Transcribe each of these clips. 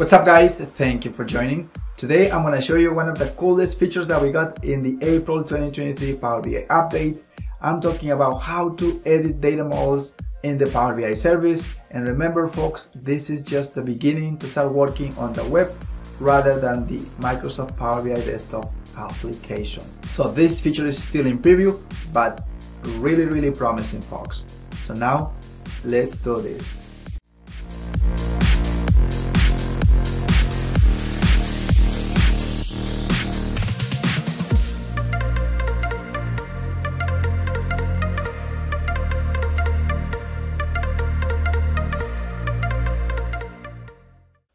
What's up guys? Thank you for joining. Today I'm going to show you one of the coolest features that we got in the April 2023 Power BI update. I'm talking about how to edit data models in the Power BI service. And remember folks, this is just the beginning to start working on the web rather than the Microsoft Power BI desktop application. So this feature is still in preview, but really, really promising folks. So now let's do this.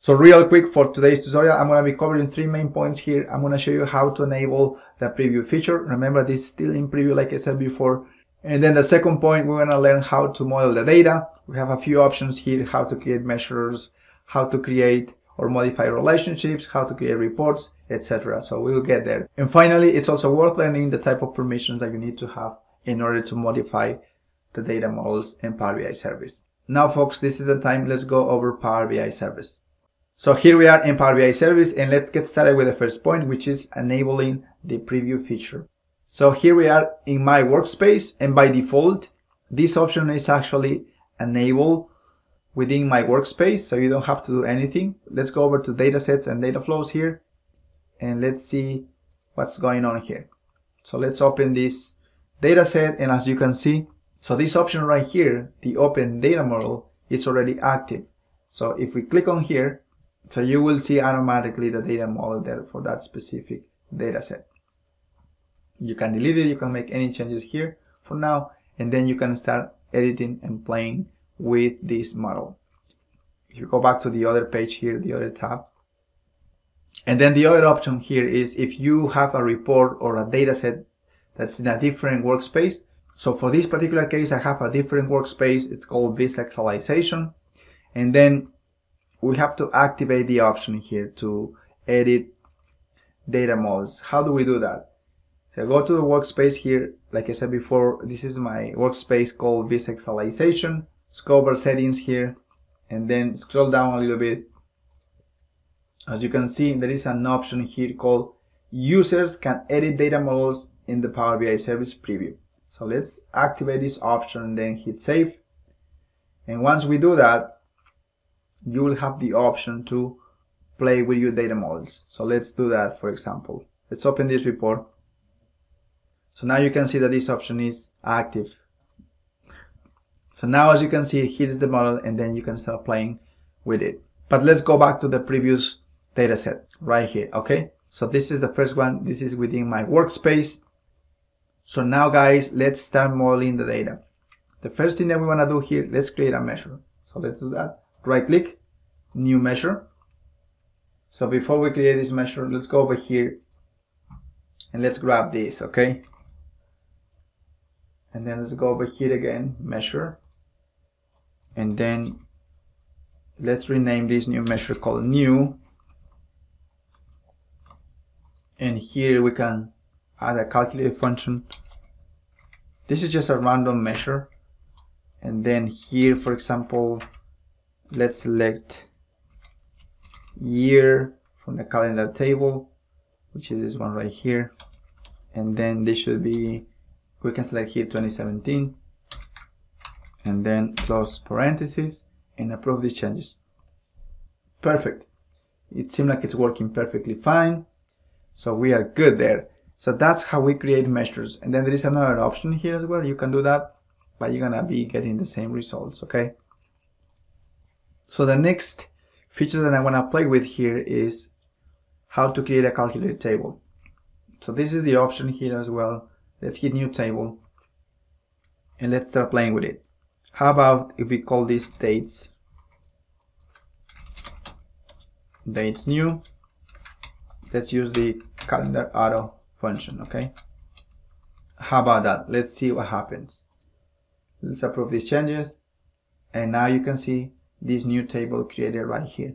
So real quick for today's tutorial, I'm going to be covering three main points here. I'm going to show you how to enable the preview feature. Remember this is still in preview like I said before. And then the second point, we're going to learn how to model the data. We have a few options here, how to create measures, how to create or modify relationships, how to create reports, etc. So we'll get there. And finally, it's also worth learning the type of permissions that you need to have in order to modify the data models in Power BI service. Now folks, this is the time. Let's go over Power BI service. So here we are in Power BI service and let's get started with the first point, which is enabling the preview feature. So here we are in my workspace and by default, this option is actually enabled within my workspace. So you don't have to do anything. Let's go over to datasets and data flows here and let's see what's going on here. So let's open this dataset and as you can see, so this option right here, the open data model is already active. So if we click on here, so you will see automatically the data model there for that specific data set. You can delete it, you can make any changes here for now, and then you can start editing and playing with this model. If you go back to the other page here, the other tab, and then the other option here is if you have a report or a data set that's in a different workspace. So for this particular case, I have a different workspace. It's called visualization. And then we have to activate the option here to edit data models. How do we do that? So go to the workspace here. Like I said before, this is my workspace called visualization. Over settings here and then scroll down a little bit. As you can see, there is an option here called users can edit data models in the Power BI service preview. So let's activate this option and then hit save. And once we do that, you will have the option to play with your data models. So let's do that, for example. Let's open this report. So now you can see that this option is active. So now as you can see, here's the model and then you can start playing with it. But let's go back to the previous data set right here, okay? So this is the first one. This is within my workspace. So now guys, let's start modeling the data. The first thing that we want to do here, let's create a measure. So let's do that right click, new measure. So before we create this measure, let's go over here and let's grab this, okay? And then let's go over here again, measure. And then let's rename this new measure called new. And here we can add a calculate function. This is just a random measure. And then here, for example, let's select year from the calendar table which is this one right here. And then this should be we can select here 2017 and then close parentheses and approve these changes. Perfect. It seems like it's working perfectly fine. So we are good there. So that's how we create measures. And then there is another option here as well. You can do that but you're gonna be getting the same results okay so the next feature that I want to play with here is how to create a calculated table. So this is the option here as well. Let's hit new table and let's start playing with it. How about if we call this dates? Dates new. Let's use the calendar auto function, okay? How about that? Let's see what happens. Let's approve these changes. And now you can see this new table created right here.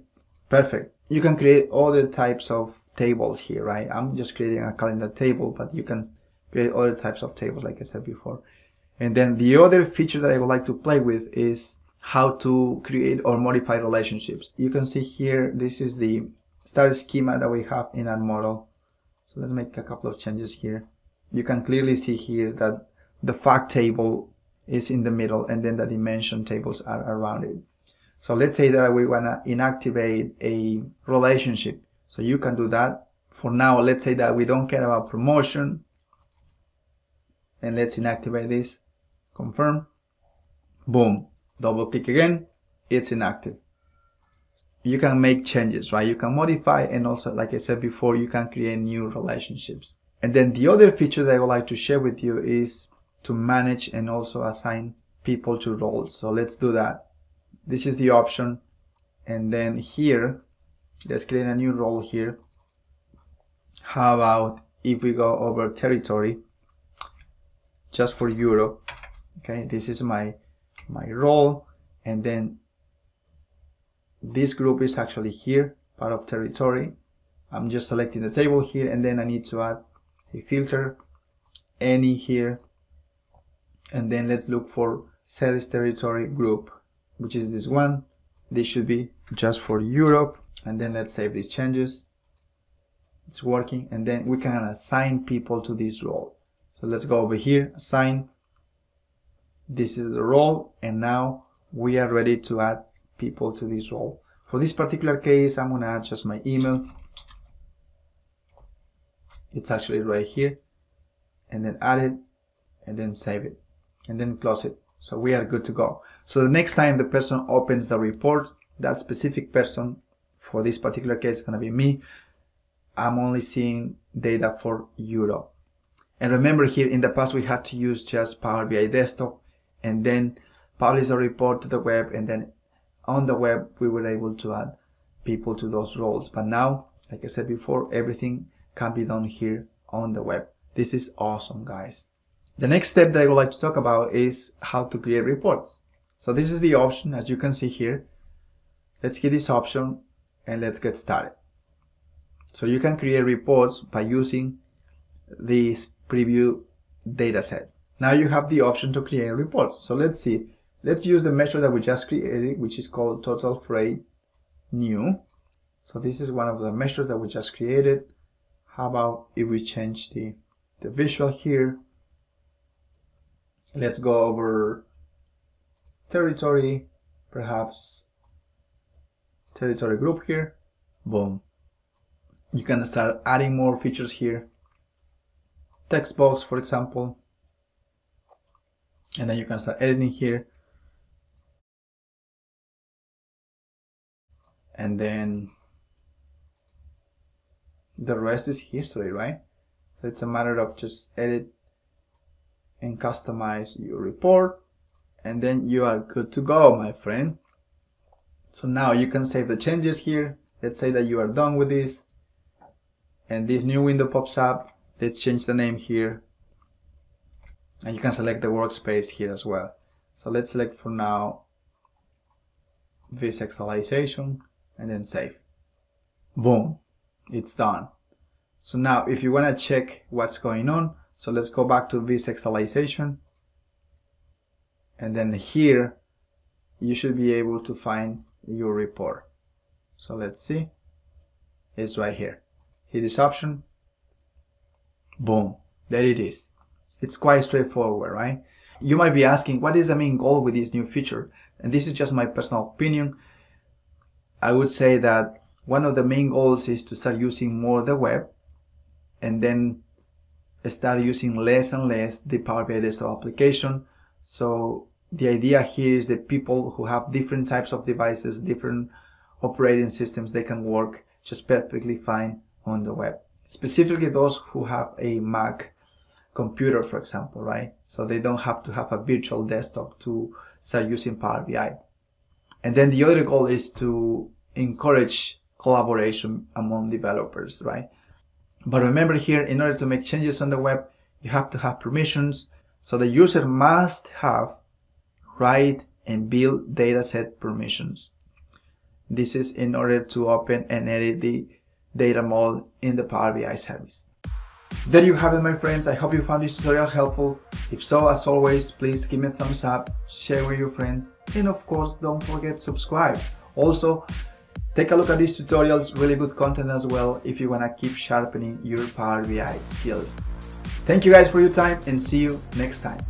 Perfect. You can create other types of tables here, right? I'm just creating a calendar table, but you can create other types of tables, like I said before. And then the other feature that I would like to play with is how to create or modify relationships. You can see here, this is the star schema that we have in our model. So let's make a couple of changes here. You can clearly see here that the fact table is in the middle and then the dimension tables are around it. So let's say that we want to inactivate a relationship. So you can do that. For now, let's say that we don't care about promotion. And let's inactivate this. Confirm. Boom. Double click again. It's inactive. You can make changes, right? You can modify and also, like I said before, you can create new relationships. And then the other feature that I would like to share with you is to manage and also assign people to roles. So let's do that. This is the option. And then here, let's create a new role here. How about if we go over territory, just for Europe. Okay, this is my, my role. And then this group is actually here, part of territory. I'm just selecting the table here and then I need to add a filter, any here, and then let's look for sales territory group which is this one. This should be just for Europe. And then let's save these changes. It's working. And then we can assign people to this role. So let's go over here. Assign. This is the role. And now we are ready to add people to this role. For this particular case I'm gonna add just my email. It's actually right here. And then add it. And then save it. And then close it. So we are good to go. So the next time the person opens the report, that specific person, for this particular case, is going to be me. I'm only seeing data for Europe. And remember here in the past, we had to use just Power BI desktop and then publish a report to the web. And then on the web, we were able to add people to those roles. But now, like I said before, everything can be done here on the web. This is awesome, guys. The next step that I would like to talk about is how to create reports. So this is the option as you can see here. Let's hit this option and let's get started. So you can create reports by using this preview dataset. Now you have the option to create reports. So let's see. Let's use the measure that we just created, which is called total freight new. So this is one of the measures that we just created. How about if we change the, the visual here let's go over territory perhaps territory group here. Boom. You can start adding more features here. Text box for example. And then you can start editing here. And then the rest is history right? So it's a matter of just edit and customize your report and then you are good to go my friend. So now you can save the changes here. Let's say that you are done with this and this new window pops up. Let's change the name here. And you can select the workspace here as well. So let's select for now this visualization and then save. Boom. It's done. So now if you want to check what's going on so let's go back to visualization. And then here, you should be able to find your report. So let's see. It's right here. Hit this option. Boom. There it is. It's quite straightforward, right? You might be asking, what is the main goal with this new feature? And this is just my personal opinion. I would say that one of the main goals is to start using more the web and then start using less and less the Power BI desktop application. So the idea here is that people who have different types of devices, different operating systems, they can work just perfectly fine on the web. Specifically those who have a Mac computer, for example, right? So they don't have to have a virtual desktop to start using Power BI. And then the other goal is to encourage collaboration among developers, right? But remember here, in order to make changes on the web, you have to have permissions. So the user must have write and build dataset permissions. This is in order to open and edit the data model in the Power BI service. There you have it my friends, I hope you found this tutorial helpful. If so, as always, please give me a thumbs up, share with your friends, and of course don't forget to subscribe. Also take a look at these tutorials, really good content as well if you want to keep sharpening your Power BI skills. Thank you guys for your time and see you next time.